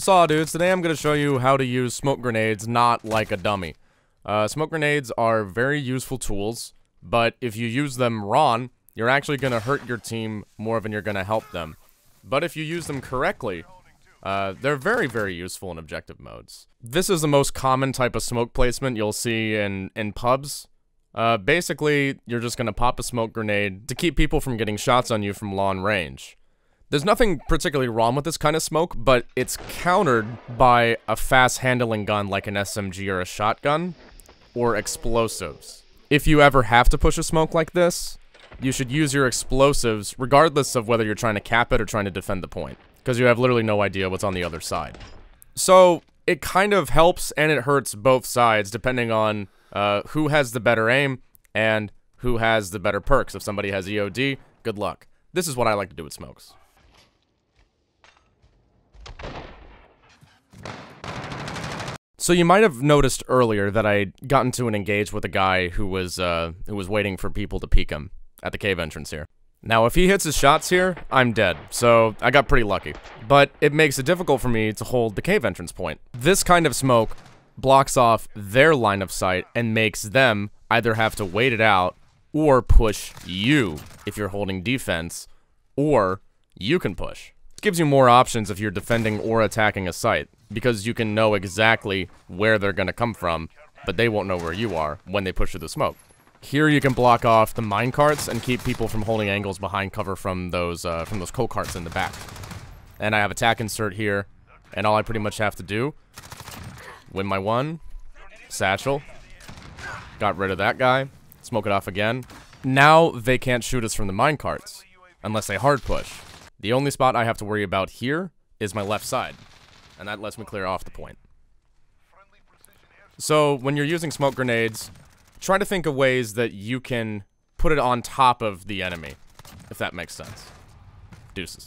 Saw dudes, today I'm going to show you how to use smoke grenades not like a dummy. Uh, smoke grenades are very useful tools, but if you use them wrong, you're actually going to hurt your team more than you're going to help them. But if you use them correctly, uh, they're very, very useful in objective modes. This is the most common type of smoke placement you'll see in, in pubs. Uh, basically, you're just going to pop a smoke grenade to keep people from getting shots on you from long range. There's nothing particularly wrong with this kind of smoke, but it's countered by a fast handling gun like an SMG or a shotgun, or explosives. If you ever have to push a smoke like this, you should use your explosives regardless of whether you're trying to cap it or trying to defend the point, because you have literally no idea what's on the other side. So, it kind of helps and it hurts both sides depending on uh, who has the better aim and who has the better perks. If somebody has EOD, good luck. This is what I like to do with smokes. So you might have noticed earlier that I got into an engage with a guy who was uh, who was waiting for people to peek him at the cave entrance here. Now, if he hits his shots here, I'm dead, so I got pretty lucky. But it makes it difficult for me to hold the cave entrance point. This kind of smoke blocks off their line of sight and makes them either have to wait it out or push you if you're holding defense, or you can push. It gives you more options if you're defending or attacking a site because you can know exactly where they're going to come from, but they won't know where you are when they push through the smoke. Here you can block off the mine carts and keep people from holding angles behind cover from those uh, from those coal carts in the back. And I have a tac insert here, and all I pretty much have to do, win my one, satchel, got rid of that guy, smoke it off again. Now they can't shoot us from the mine carts, unless they hard push. The only spot I have to worry about here is my left side and that lets me clear off the point. So, when you're using smoke grenades, try to think of ways that you can put it on top of the enemy, if that makes sense. Deuces.